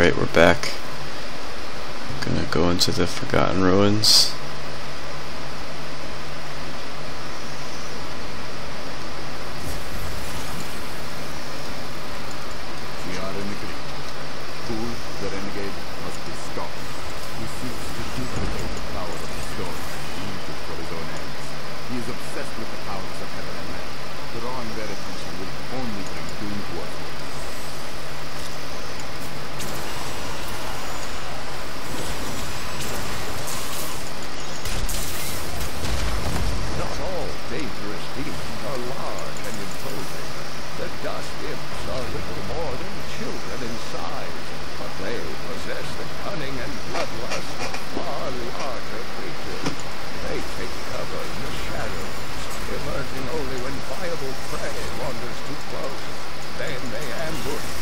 Alright, we're back. Gonna go into the Forgotten Ruins. possess the cunning and bloodlust of far larger creatures. They take cover in the shadows, emerging only when viable prey wanders too close. Then they ambush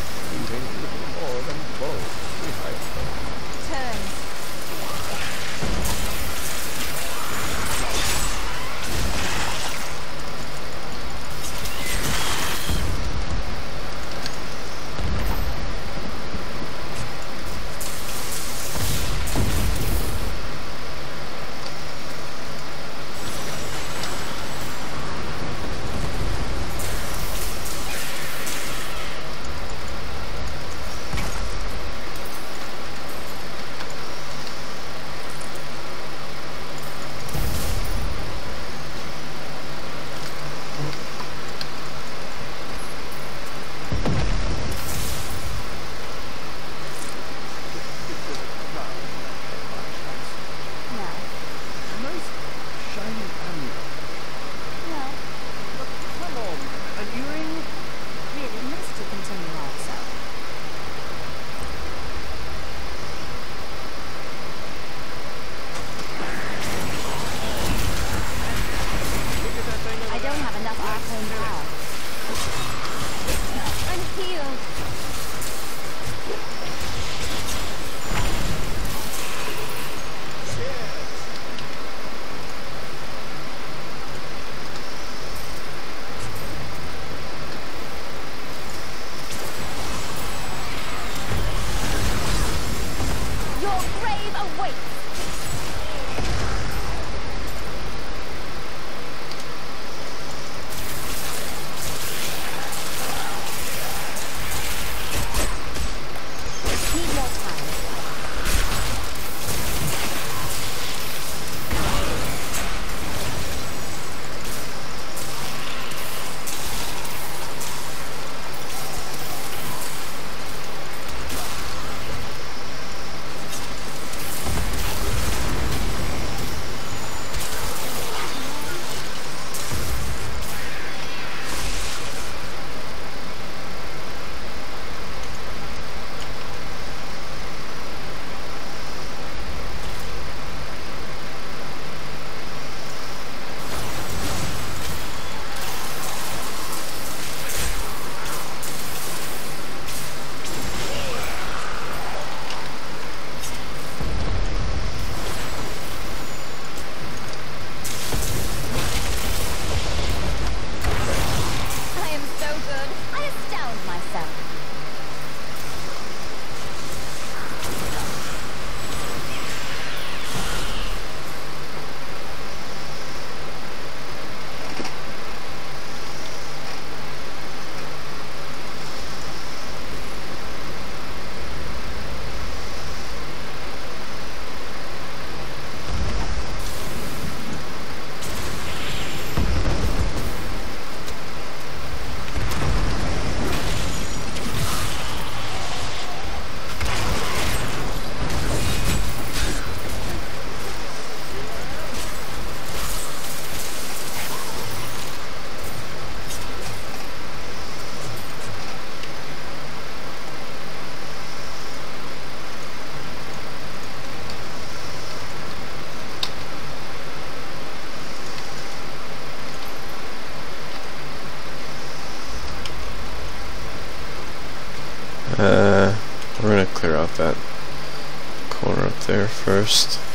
first.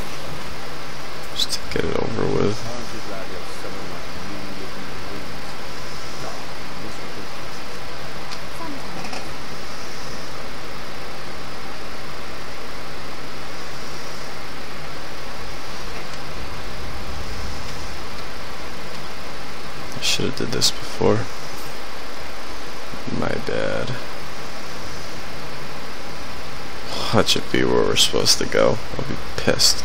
That should be where we're supposed to go. I'll be pissed.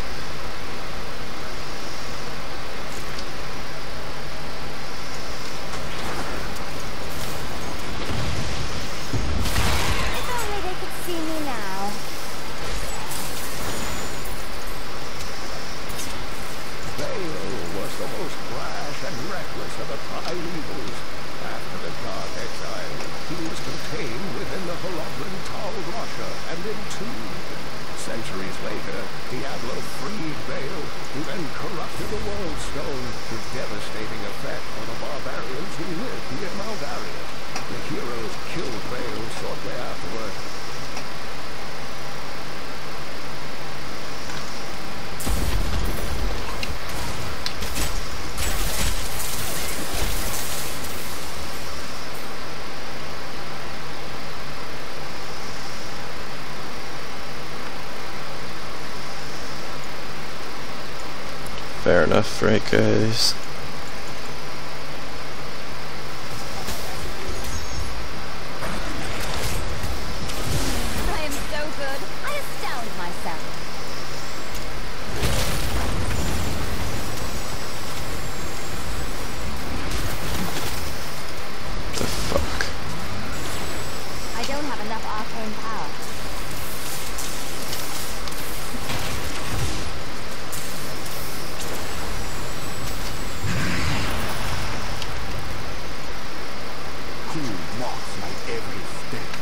enough, right guys? my every step.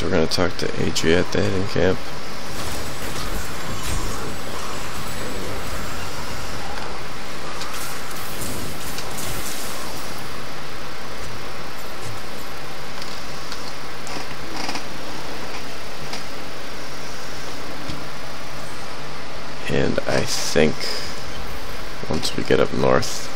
We're going to talk to Adri at the hidden camp. And I think once we get up north,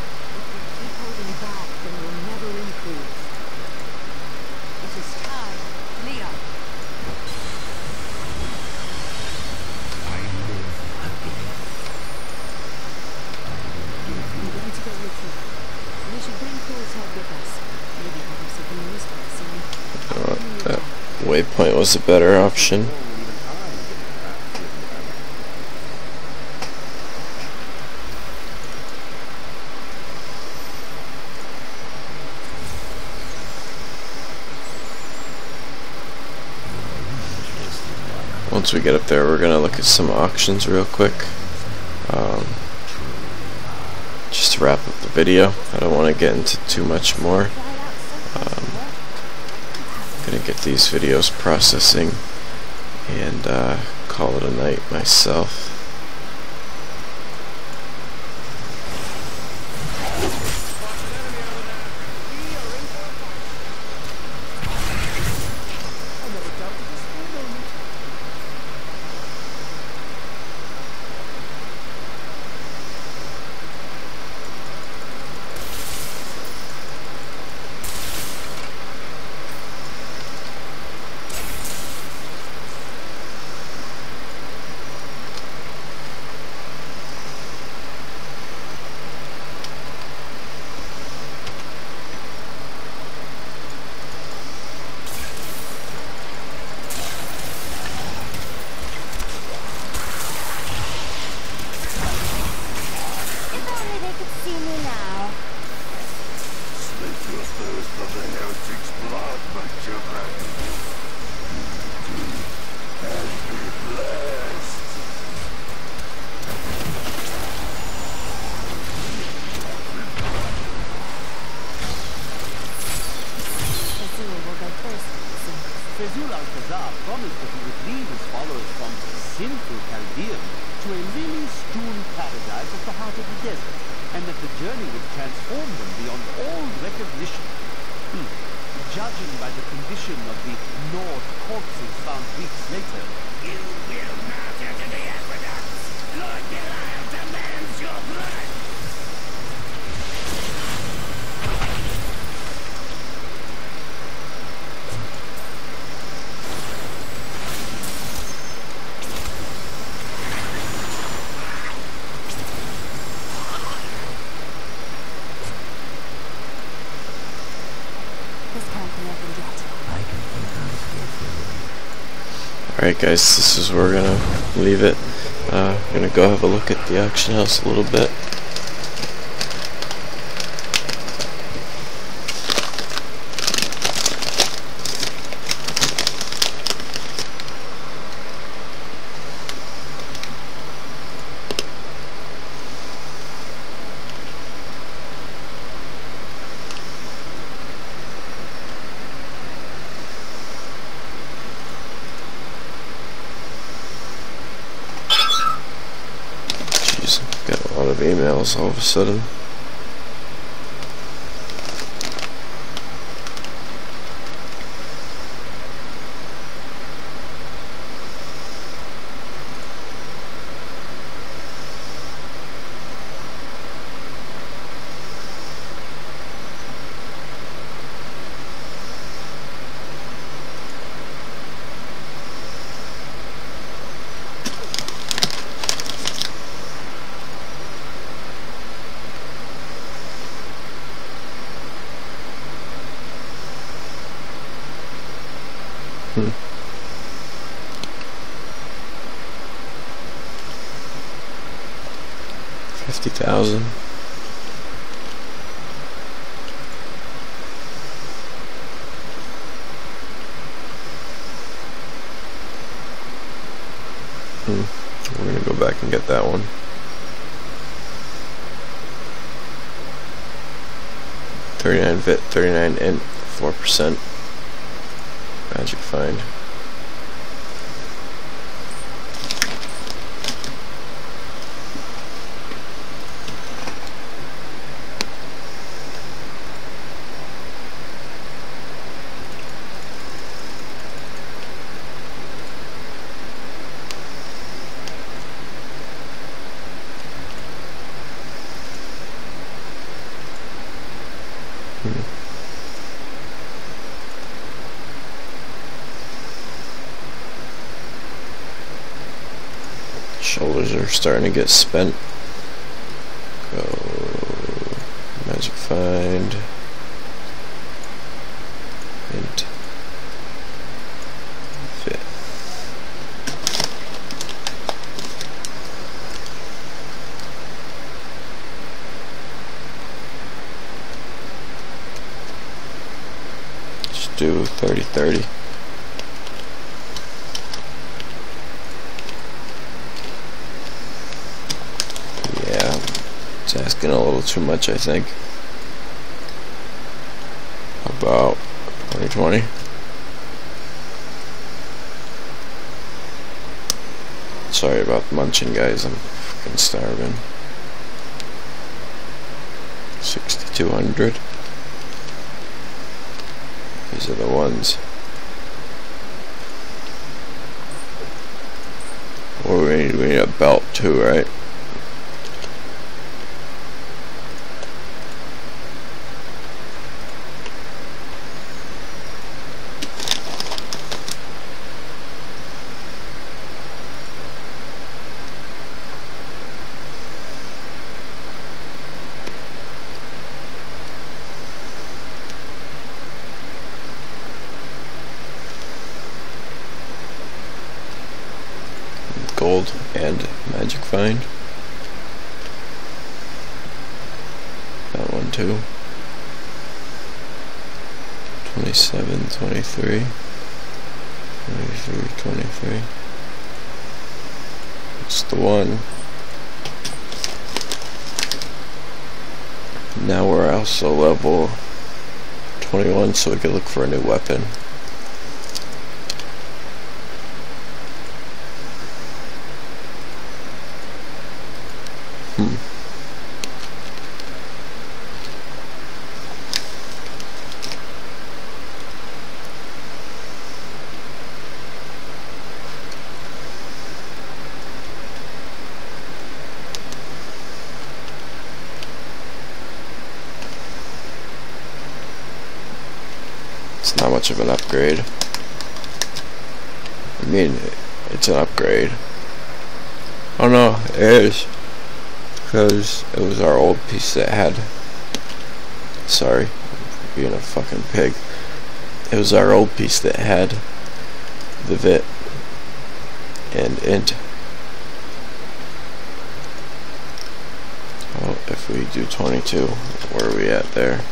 a better option. Once we get up there, we're going to look at some auctions real quick. Um, just to wrap up the video. I don't want to get into too much more. Um, gonna get these videos processing and uh, call it a night myself. Al-Khazar promised that he would lead his followers from sinful Caldeum to a lily-strewn paradise at the heart of the desert, and that the journey would transform them beyond all recognition. Hmm. Judging by the condition of the gnawed corpses found weeks later, Alright guys, this is where we're gonna leave it. Uh, I'm gonna go have a look at the auction house a little bit. Jeez, got a lot of emails all of a sudden. Hmm. We're gonna go back and get that one. Thirty-nine vit, thirty-nine int, four percent. Magic find. Shoulders are starting to get spent. Go magic find. Hint. Fit. Just do 30 30. Yeah, it's asking a little too much, I think. About 2020. Sorry about munching, guys. I'm fucking starving. 6,200. These are the ones. Do we need? We need a belt too, right? Gold and magic find. That one too. 27, 23, 23, 23. It's the one. Now we're also level 21 so we can look for a new weapon. not much of an upgrade. I mean, it's an upgrade. Oh no, it is. Because it was our old piece that had... Sorry, being a fucking pig. It was our old piece that had the vit and int. Well, if we do 22, where are we at there?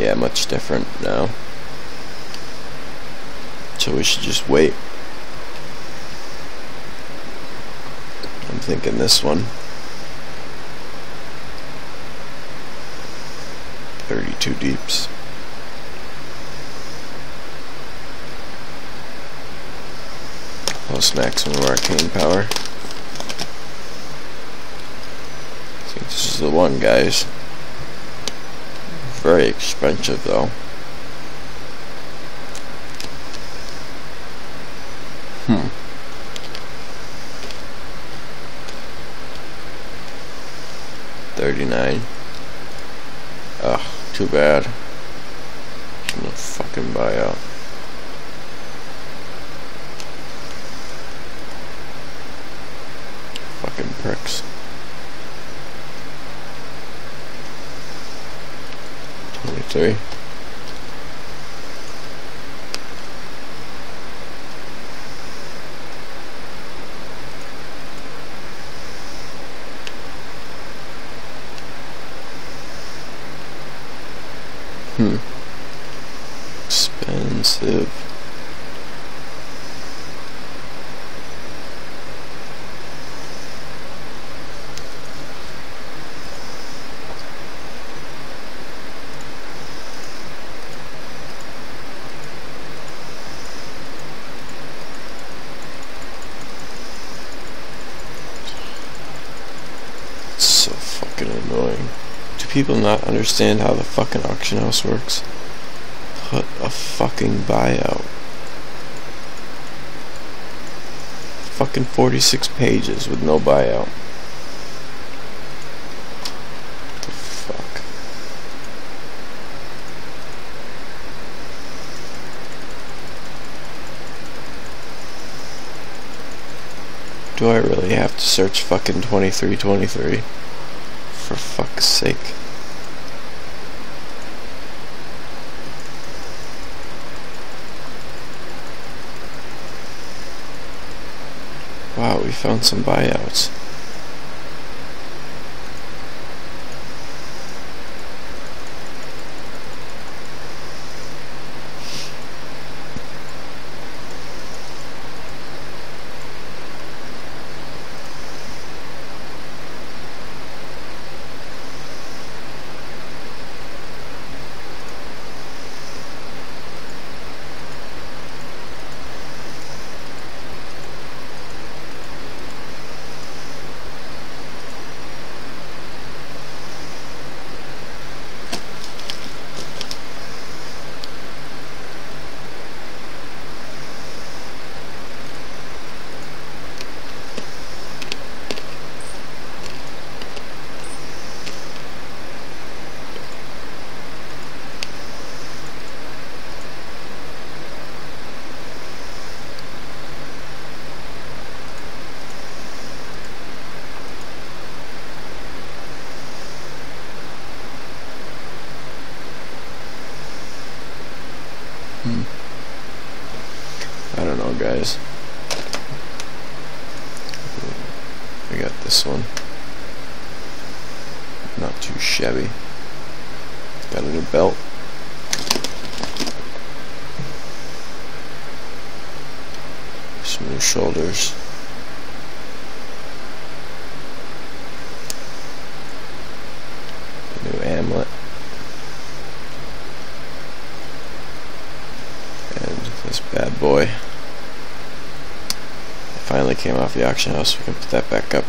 Yeah, much different now. So we should just wait. I'm thinking this one. 32 deeps. Plus maximum arcane power. I think this is the one, guys. Very expensive, though. Hmm. Thirty-nine. Ugh, too bad. Fucking buyout. Fucking pricks. Twenty-three. Hmm. Expensive. It's so fucking annoying. Do people not understand how the fucking auction house works? Put a fucking buyout. Fucking 46 pages with no buyout. The fuck? Do I really have to search fucking 2323? For fuck's sake. Wow, we found some buyouts. I don't know, guys. We got this one. Not too shabby. Got a new belt. Some new shoulders. A new amulet. And this bad boy. Finally came off the auction house. We can put that back up.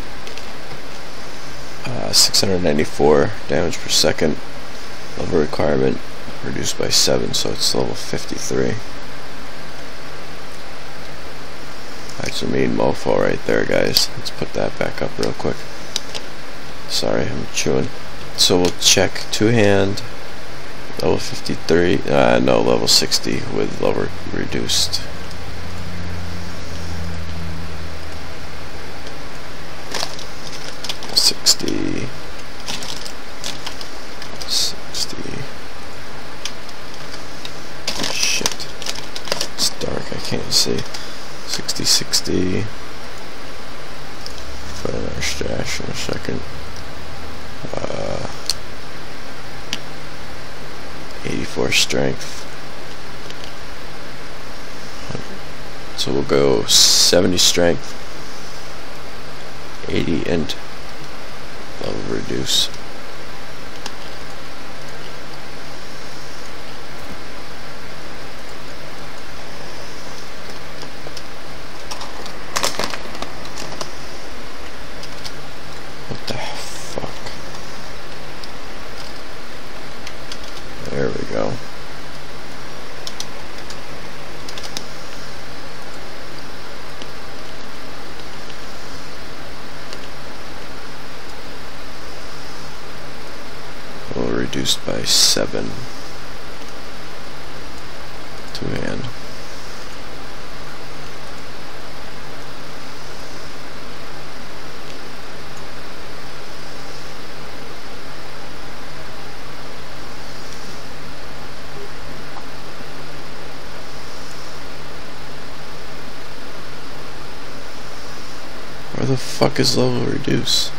Uh, 694 damage per second. Level requirement reduced by 7, so it's level 53. That's a mean mofo right there, guys. Let's put that back up real quick. Sorry, I'm chewing. So we'll check two hand, level 53, uh, no, level 60 with lower reduced. Sixty. Sixty. Shit. It's dark, I can't see. Sixty, sixty. Put in our stash in a second. Uh, 84 strength. So we'll go 70 strength, 80 int, level reduce. What the fuck? There we go. Well, reduced by seven. two hand. Where the fuck is level reduce?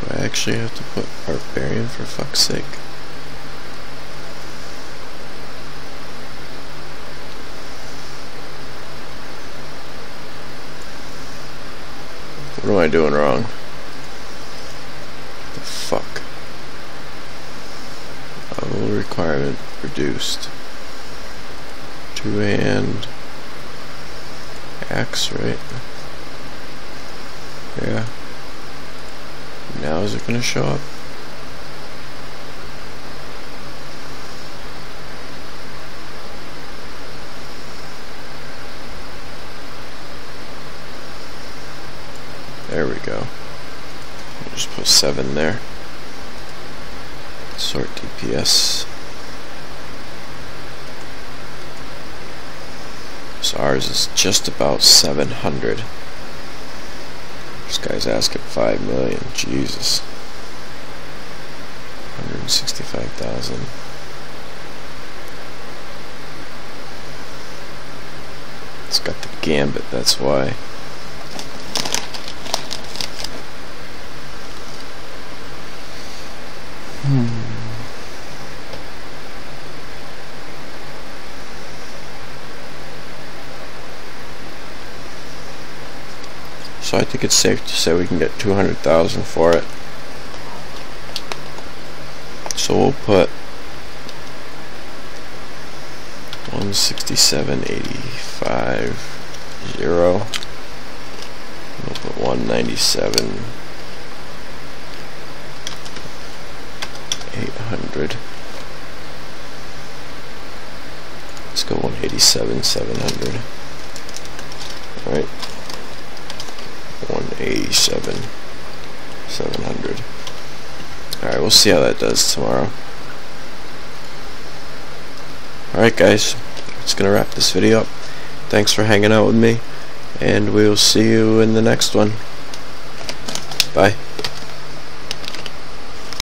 Do I actually have to put barbarian for fuck's sake? What am I doing wrong? The fuck? Oh, requirement reduced. Two hand axe, right? Yeah. Now is it gonna show up? There we go. I'll just put seven there. Sort DPS. So ours is just about 700. This guy's asking 5 million. Jesus. 165,000. It's got the gambit, that's why. Hmm. so I think it's safe to say we can get 200,000 for it so we'll put 167.85 0 we'll put 197.800. 800 let's go 187.700. alright 87 700 alright we'll see how that does tomorrow. Alright guys. It's gonna wrap this video up. Thanks for hanging out with me and we'll see you in the next one. Bye.